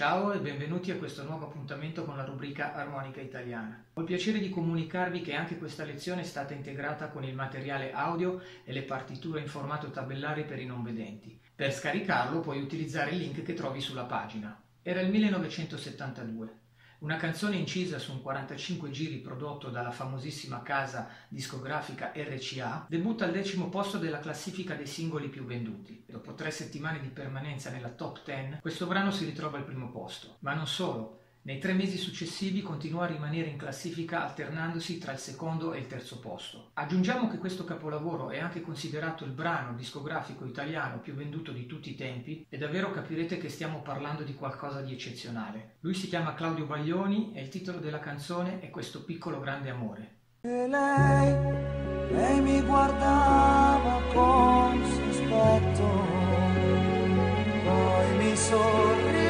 Ciao e benvenuti a questo nuovo appuntamento con la rubrica Armonica Italiana. Ho il piacere di comunicarvi che anche questa lezione è stata integrata con il materiale audio e le partiture in formato tabellare per i non vedenti. Per scaricarlo puoi utilizzare il link che trovi sulla pagina. Era il 1972. Una canzone incisa su un 45 giri prodotto dalla famosissima casa discografica RCA debutta al decimo posto della classifica dei singoli più venduti. Dopo tre settimane di permanenza nella top 10, questo brano si ritrova al primo posto. Ma non solo, nei tre mesi successivi continuò a rimanere in classifica alternandosi tra il secondo e il terzo posto. Aggiungiamo che questo capolavoro è anche considerato il brano discografico italiano più venduto di tutti i tempi e davvero capirete che stiamo parlando di qualcosa di eccezionale. Lui si chiama Claudio Baglioni e il titolo della canzone è Questo piccolo grande amore. E lei, lei mi guardava con sospetto, poi mi sorrideva.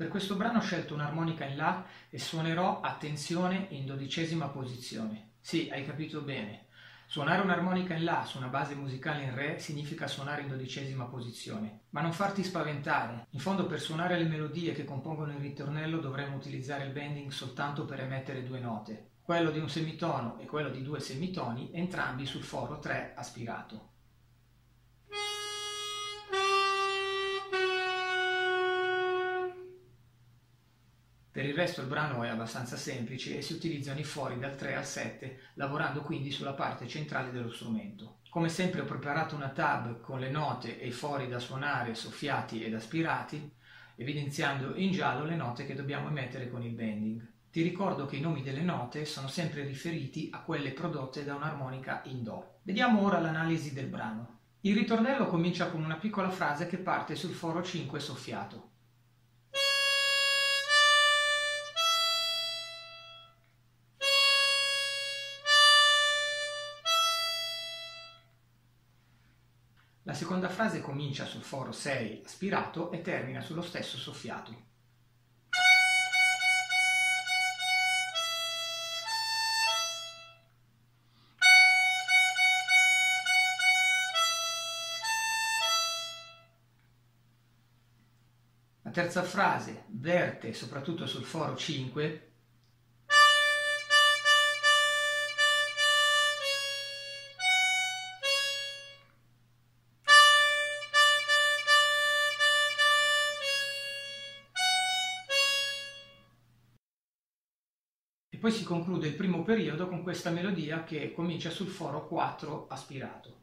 Per questo brano ho scelto un'armonica in La e suonerò attenzione in dodicesima posizione. Sì, hai capito bene. Suonare un'armonica in La su una base musicale in Re significa suonare in dodicesima posizione. Ma non farti spaventare. In fondo per suonare le melodie che compongono il ritornello dovremmo utilizzare il bending soltanto per emettere due note. Quello di un semitono e quello di due semitoni, entrambi sul foro 3 aspirato. Per il resto il brano è abbastanza semplice e si utilizzano i fori dal 3 al 7, lavorando quindi sulla parte centrale dello strumento. Come sempre ho preparato una tab con le note e i fori da suonare soffiati ed aspirati, evidenziando in giallo le note che dobbiamo emettere con il bending. Ti ricordo che i nomi delle note sono sempre riferiti a quelle prodotte da un'armonica in Do. Vediamo ora l'analisi del brano. Il ritornello comincia con una piccola frase che parte sul foro 5 soffiato. La seconda frase comincia sul foro 6 aspirato e termina sullo stesso soffiato. La terza frase verte soprattutto sul foro 5 poi si conclude il primo periodo con questa melodia che comincia sul foro 4 aspirato.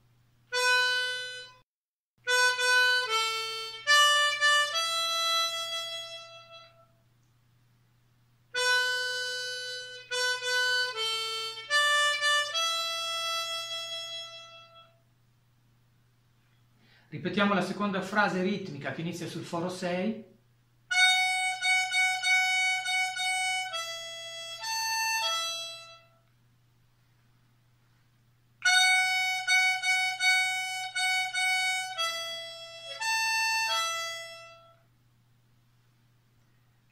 Ripetiamo la seconda frase ritmica che inizia sul foro 6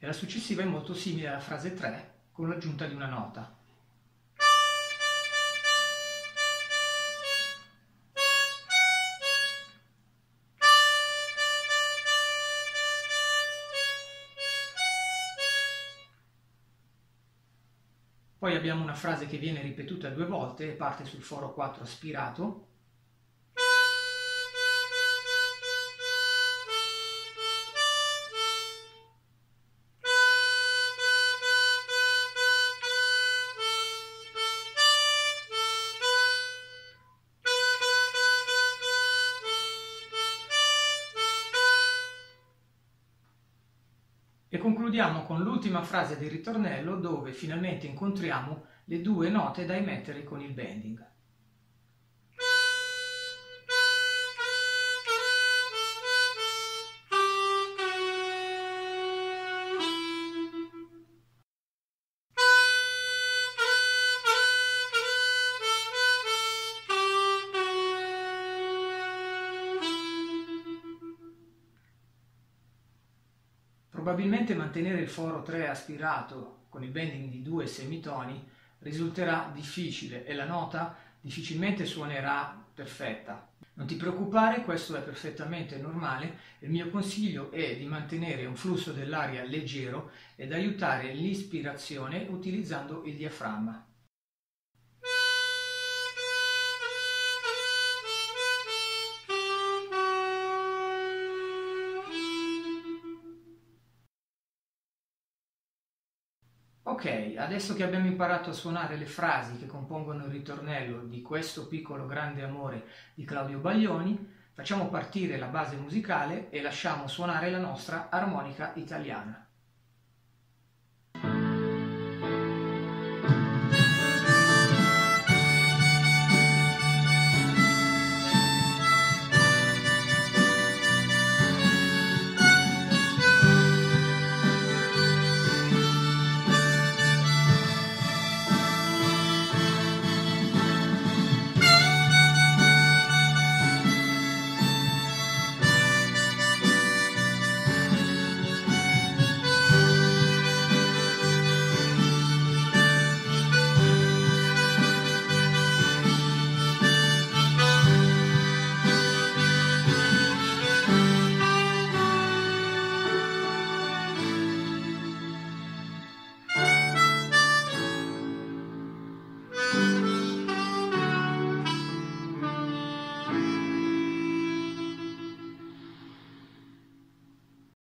la successiva è molto simile alla frase 3 con l'aggiunta di una nota. Poi abbiamo una frase che viene ripetuta due volte e parte sul foro 4 aspirato E concludiamo con l'ultima frase del ritornello dove finalmente incontriamo le due note da emettere con il bending. Probabilmente mantenere il foro 3 aspirato con il bending di due semitoni risulterà difficile e la nota difficilmente suonerà perfetta. Non ti preoccupare, questo è perfettamente normale. Il mio consiglio è di mantenere un flusso dell'aria leggero ed aiutare l'ispirazione utilizzando il diaframma. Ok, adesso che abbiamo imparato a suonare le frasi che compongono il ritornello di questo piccolo grande amore di Claudio Baglioni, facciamo partire la base musicale e lasciamo suonare la nostra armonica italiana.